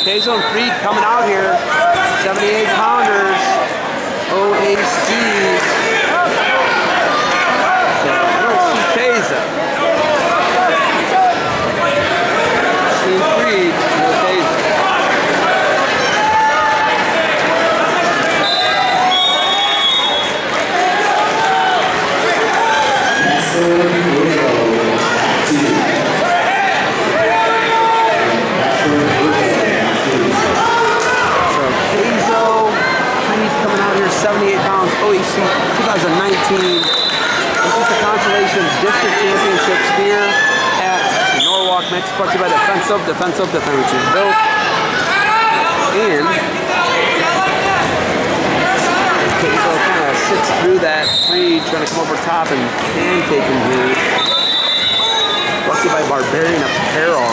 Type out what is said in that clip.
Caizzo and Fried coming out here. 78 pounders. OAC. So I don't see Caizzo. See Fried, no Caizzo. So Caizzo, Fried coming out here, 78 pounds, OAC 2019. This is the Consolation District Championship Spear at Norwalk, Mexico, by Defensive, Defensive, Defensive, which is built. And Caizzo kind of sits through that Fried, trying to come over top and pancake him here. You by Barbarian Apparel.